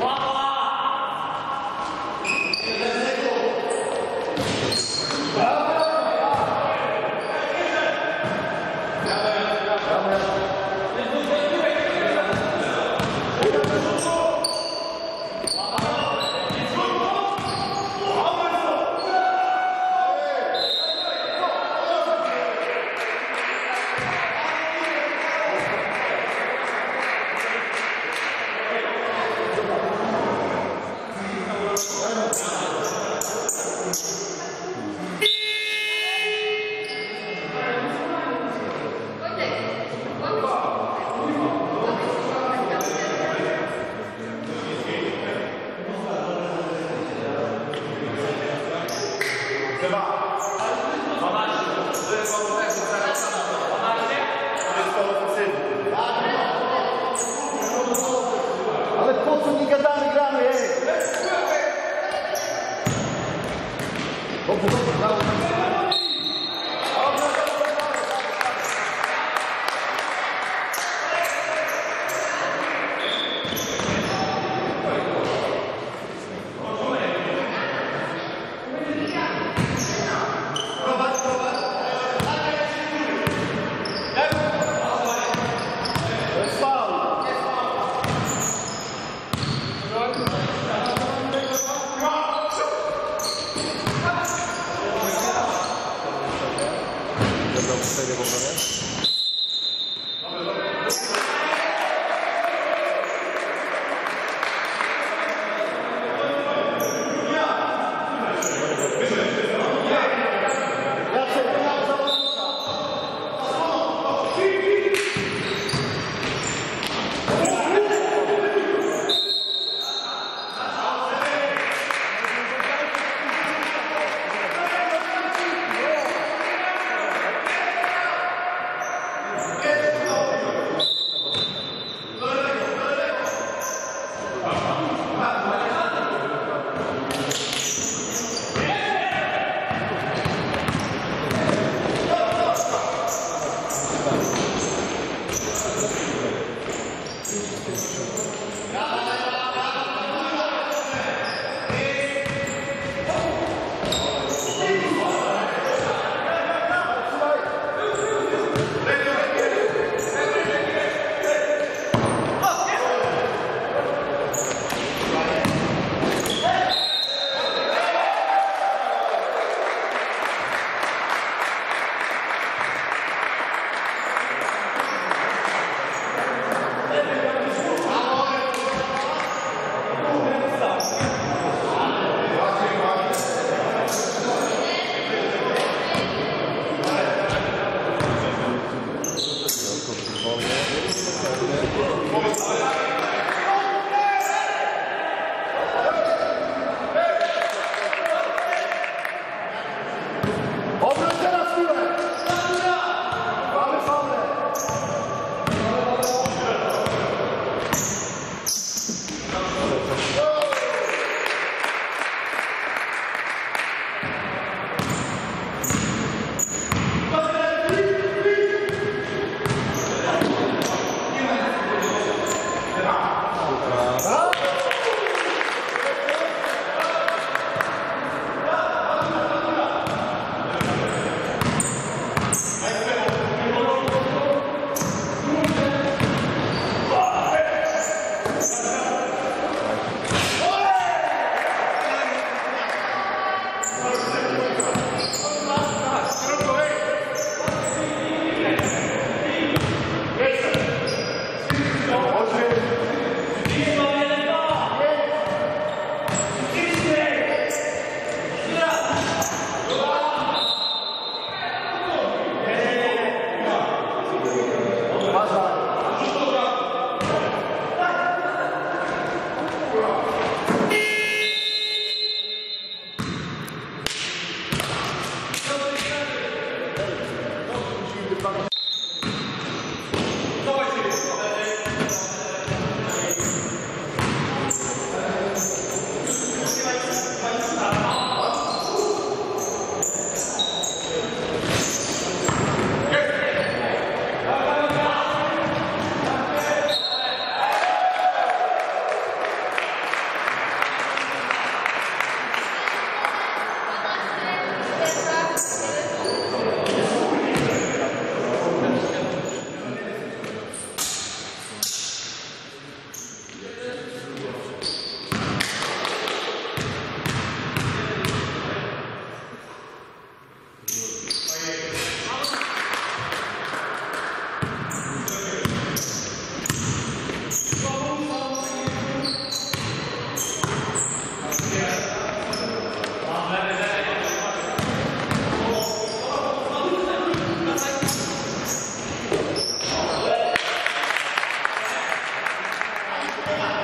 Ale Come on.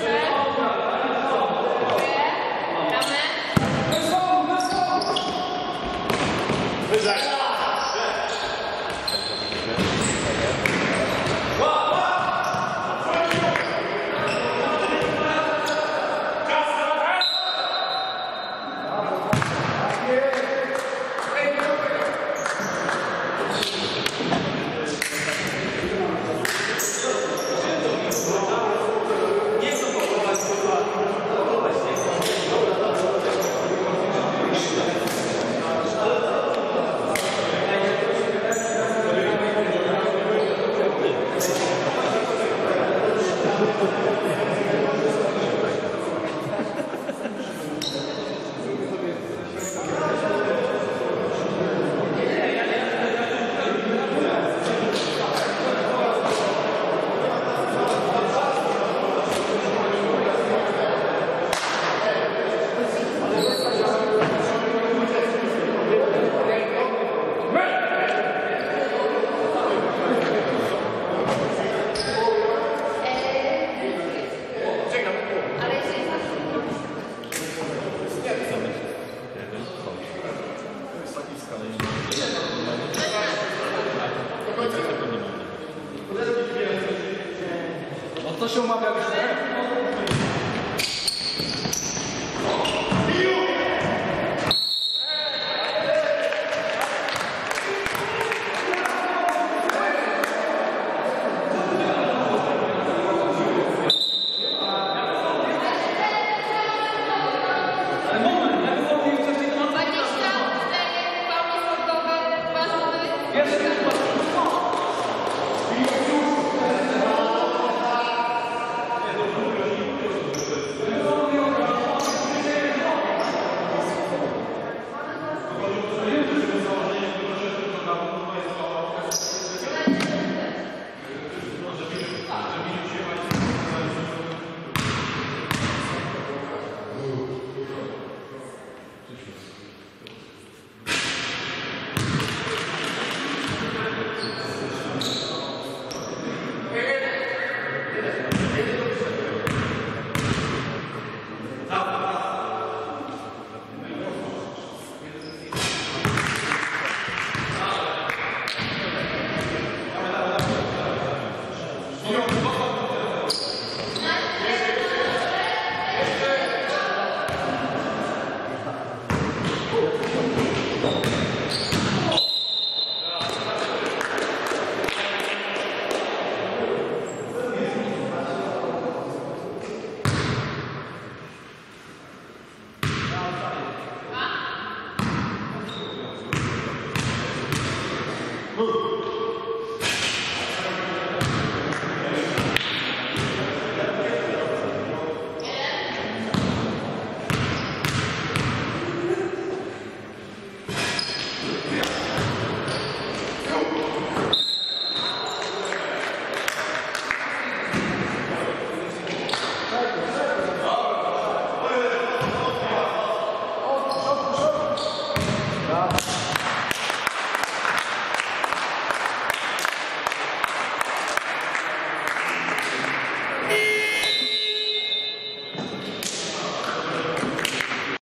네.